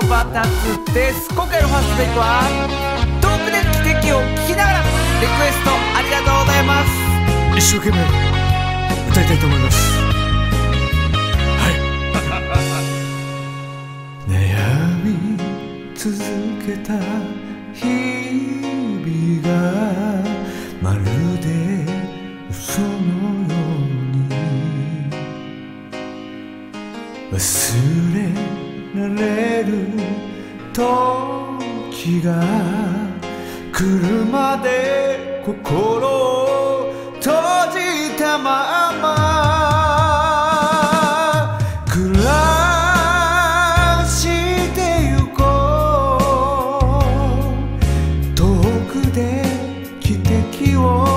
こばたつです今回のファーストテイクは遠くで汽笛を聞きながらリクエストありがとうござい。ます一生懸命。歌い。たい。と思い。ますはい。悩み続けた日々がまるで嘘のように忘れられる時が来るまで心を閉じたまま。暮らしてゆこう。遠くで汽笛を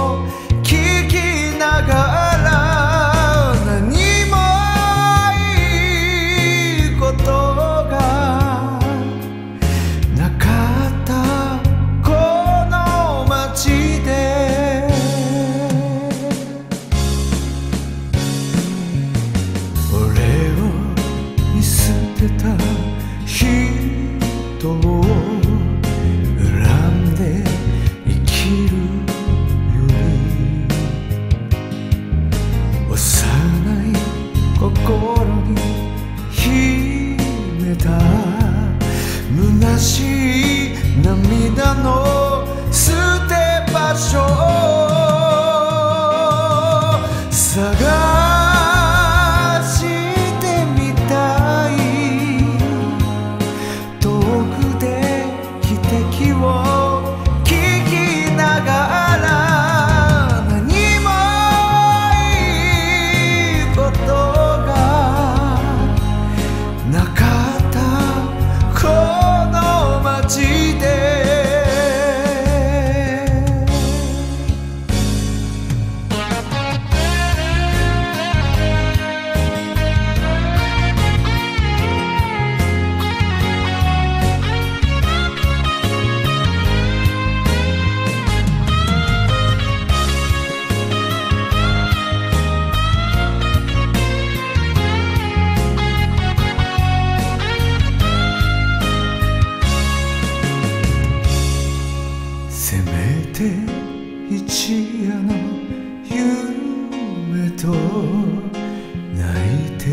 no て一夜の夢と泣いて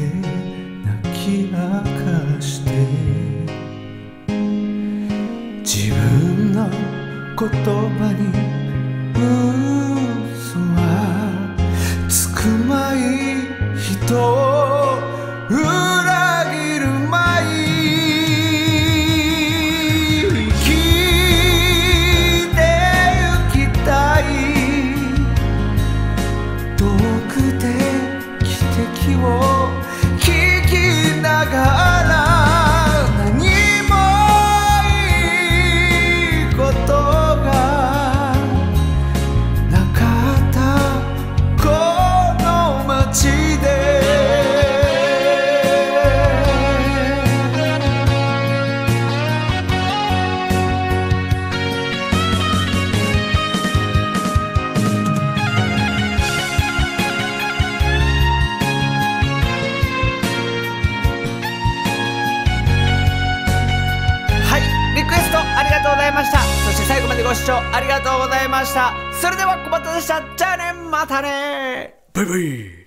泣き明かして自分の言葉に嘘はつくまい人視聴ありがとうございました。それでは小畑でした。じゃあね。またね。バイバイ。